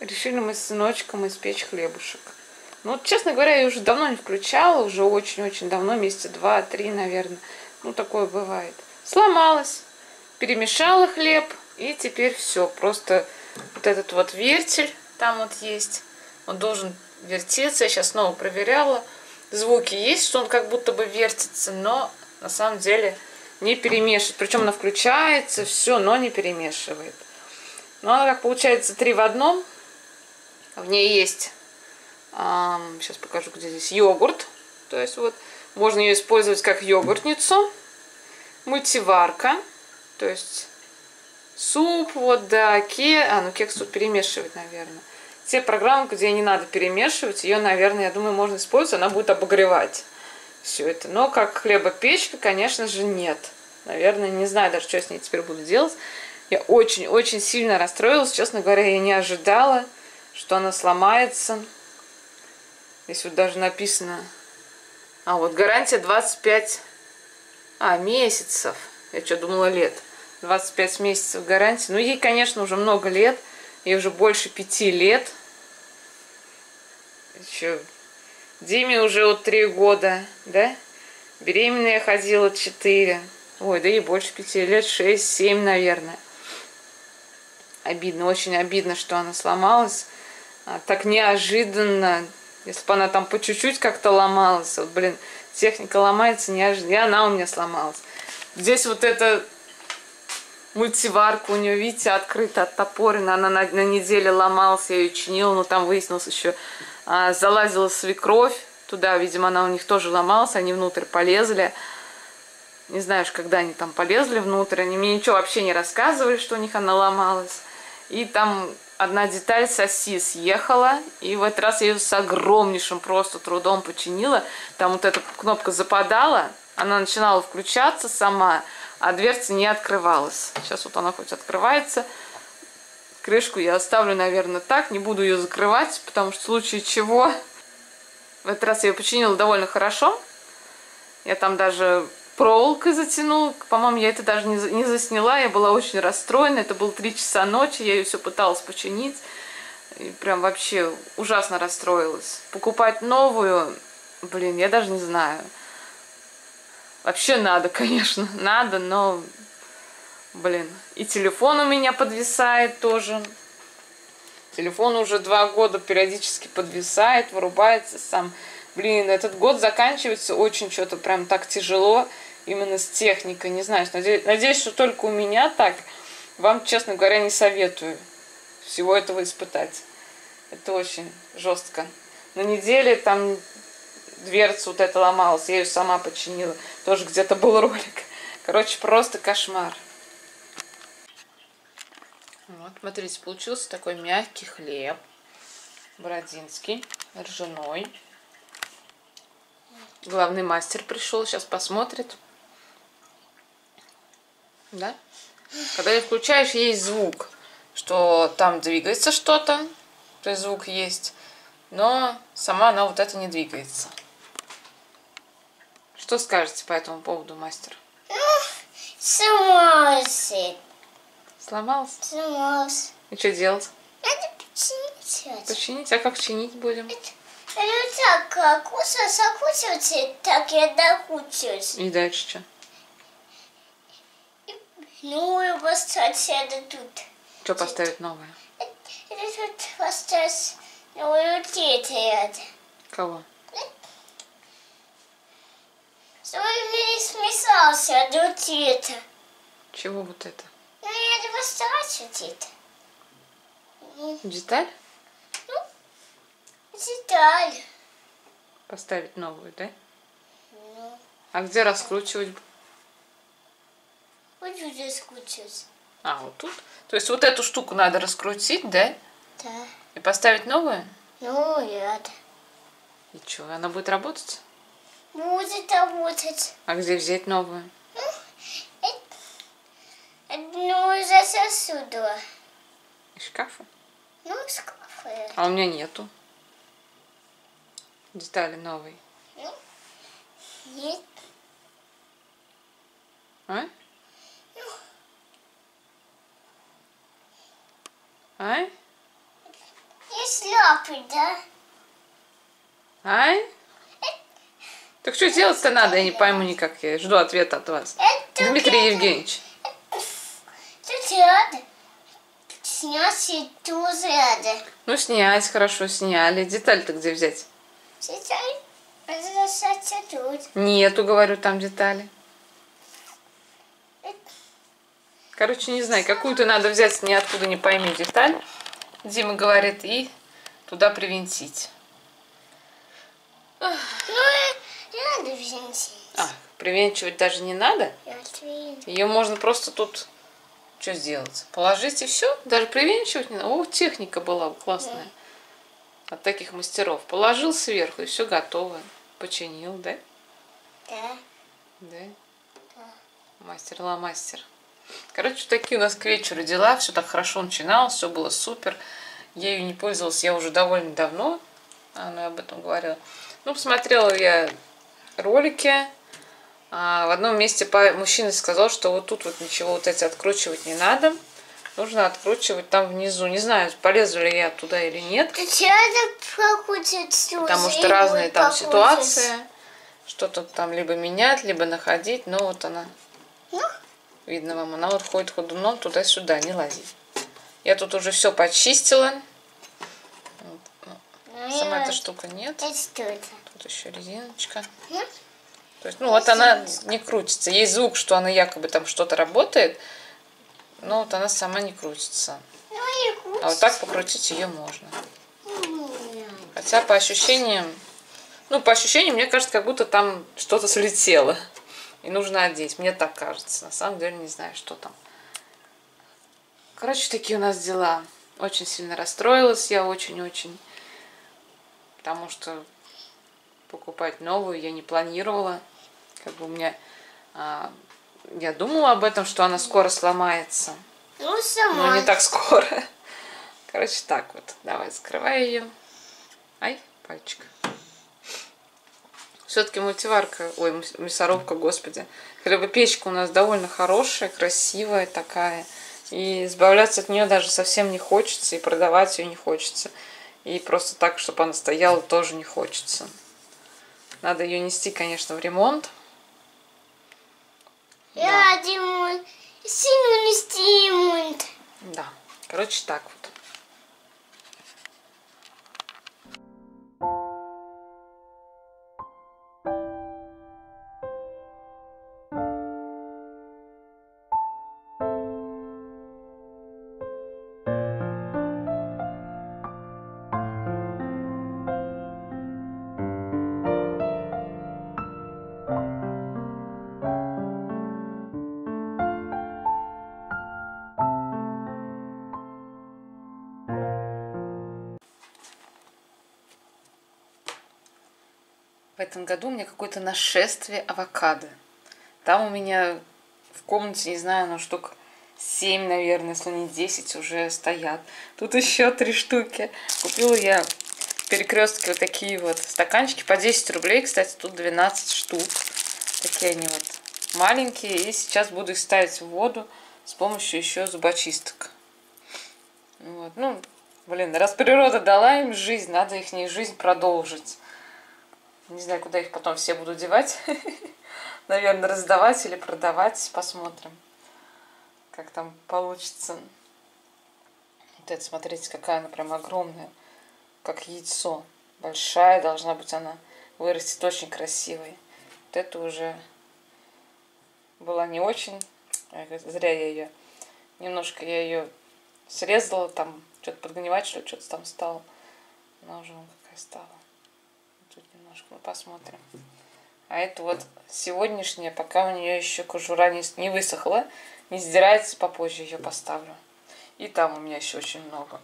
решили мы с сыночком испечь хлебушек. Ну, вот, честно говоря, я уже давно не включала, уже очень-очень давно, месяца два-три, наверное. Ну, такое бывает. Сломалась, перемешала хлеб, и теперь все. Просто вот этот вот вертель там вот есть, он должен вертеться. Я сейчас снова проверяла. Звуки есть, что он как будто бы вертится, но на самом деле не перемешивает. Причем она включается, все, но не перемешивает. Ну, она как получается три в одном. В ней есть, эм, сейчас покажу, где здесь, йогурт. То есть вот можно ее использовать как йогуртницу. Мультиварка. То есть суп, вот, да, ке... А, ну кекс тут перемешивать, наверное. Те программы, где не надо перемешивать, ее, наверное, я думаю, можно использовать, она будет обогревать все это. Но как хлебопечка, конечно же, нет. Наверное, не знаю даже, что я с ней теперь буду делать. Я очень-очень сильно расстроилась. Честно говоря, я не ожидала, что она сломается. Здесь вот даже написано... А, вот гарантия 25 а, месяцев. Я что, думала лет. 25 месяцев гарантии. Ну, ей, конечно, уже много лет. Ей уже больше пяти лет. Еще Диме уже вот три года, да? Беременная ходила четыре. Ой, да и больше пяти лет, шесть, семь, наверное. Обидно, очень обидно, что она сломалась. А, так неожиданно. Если бы она там по чуть-чуть как-то ломалась. Вот, блин, техника ломается неожиданно. И она у меня сломалась. Здесь вот эта мультиварка у нее, видите, открыта, оттопорена. Она на, на неделе ломалась, я ее чинила. Но там выяснилось еще, а, залазила свекровь. Туда, видимо, она у них тоже ломалась. Они внутрь полезли. Не знаешь, когда они там полезли внутрь. Они мне ничего вообще не рассказывали, что у них она ломалась. И там одна деталь с оси съехала. И в этот раз я ее с огромнейшим просто трудом починила. Там вот эта кнопка западала. Она начинала включаться сама, а дверца не открывалась. Сейчас вот она хоть открывается. Крышку я оставлю, наверное, так. Не буду ее закрывать, потому что в случае чего... В этот раз я ее починила довольно хорошо. Я там даже проволокой затянула. По-моему, я это даже не, не засняла. Я была очень расстроена. Это было 3 часа ночи. Я ее все пыталась починить. И прям вообще ужасно расстроилась. Покупать новую, блин, я даже не знаю. Вообще надо, конечно, надо, но, блин, и телефон у меня подвисает тоже. Телефон уже два года периодически подвисает, вырубается сам. Блин, этот год заканчивается очень что-то прям так тяжело именно с техникой. Не знаю, надеюсь, надеюсь, что только у меня так. Вам, честно говоря, не советую всего этого испытать. Это очень жестко. На неделе там дверца вот эта ломалась, я ее сама починила. Тоже где-то был ролик. Короче, просто кошмар. Вот, смотрите, получился такой мягкий хлеб. Бородинский, ржаной. Главный мастер пришел, сейчас посмотрит. Да? Когда ты включаешь, есть звук, что там двигается что-то, то есть звук есть, но сама она вот это не двигается. Что скажете по этому поводу, мастер? Ну, сломался. Сломался? Сломался. И что делать? Надо починить. Починить? А как чинить будем? Ну так, кусать, закусывать, так я докусывать. И дальше что? Ну, и поставить это тут. Что поставить новое? Это тут поставить новую это. Кого? Чтобы не смешался, тут это. Чего вот это? Ну, я поставить вот это. Деталь? Деталь. Поставить новую, да? Ну, А где раскручивать? Здесь скучать. А, вот тут? То есть вот эту штуку надо раскрутить, да? Да. И поставить новую? Ну, это. И что, она будет работать? Будет работать. А где взять новую? Ну, из сосуда. Из шкафа? Ну, из кафе. А у меня нету. Детали новой. Ну, нет. А? А? есть лапы, да? Ай? Так что делать-то надо, я не пойму никак. Я жду ответа от вас. Это Дмитрий где-то- Евгеньевич. Тут рядом. Снять и тут рядом. Ну, снять, хорошо, сняли. Деталь-то где взять? Разрастаться тут. Нету, говорю, там детали. Короче, не знаю, какую-то надо взять, ниоткуда не пойми деталь. Дима говорит, и туда привинтить. Ну, и надо взять. А, привинчивать даже не надо? Ее можно просто тут что сделать? Положить и все? Даже привинчивать не надо? О, техника была бы классная. От таких мастеров. Положил сверху и все готово. Починил, да? Да. Да. Мастер ла мастер. Короче, такие у нас к вечеру дела. Все так хорошо начиналось, все было супер. Я ее не пользовалась, я уже довольно давно. Она об этом говорила. Ну, посмотрела я ролики. А, в одном месте мужчина сказал, что вот тут вот ничего вот эти откручивать не надо. Нужно откручивать там внизу. Не знаю, полезу ли я туда или нет. Потому что разные там ситуации. Что-то там либо менять, либо находить. Но вот она, Ну, видно вам, она вот ходит ходуном туда-сюда, не лази. Я тут уже все почистила. ну, Сама эта штука нет. Тут. Еще резиночка. Ну, То есть, ну вот она не крутится. Есть звук, что она якобы там что-то работает, но вот она сама не крутится. ну. А вот так покрутить ее можно. М, Хотя по ощущениям, ну по ощущениям, мне кажется, как будто там что-то слетело. И нужно одеть. Мне так кажется. На самом деле не знаю, что там. Короче, такие у нас дела. Очень сильно расстроилась я, очень-очень. Потому что покупать новую я не планировала. Как бы у меня... а, я думала об этом, что она скоро сломается. Ну, Но сама. не так скоро. Короче, так вот. Давай, закрывай ее. Ай, пальчик. Все-таки мультиварка, ой, мясорубка, господи. Хлебопечка у нас довольно хорошая, красивая такая. И избавляться от нее даже совсем не хочется, и продавать ее не хочется. И просто так, чтобы она стояла, тоже не хочется. Надо ее нести, конечно, в ремонт. Я Димон. Сильно нести ему. Да. Короче, так этом году у меня какое-то нашествие авокадо. Там у меня в комнате, не знаю, ну штук 7, наверное, если не 10 уже стоят. Тут еще три штуки. Купила я в перекрестке вот такие вот стаканчики по 10 рублей. Кстати, тут 12 штук. Такие они вот маленькие. И сейчас буду их ставить в воду с помощью еще зубочисток. Вот. Ну, блин, раз природа дала им жизнь, надо их не жизнь продолжить. Не знаю, куда их потом все буду девать. Наверное, раздавать или продавать. Посмотрим, как там получится. Вот это, смотрите, какая она прям огромная. Как яйцо. Большая должна быть она. Вырастет очень красивой. Вот это уже была не очень. Зря я ее... Немножко я ее срезала. Там что-то подгнивать, что ли, что-то там стало. Она уже какая стала. Тут немножко мы посмотрим. А это вот сегодняшняя, пока у нее еще кожура не, не высохла, не сдирается, попозже ее поставлю. И там у меня еще очень много.